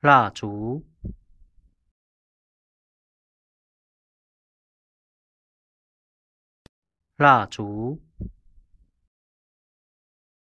蜡烛蜡烛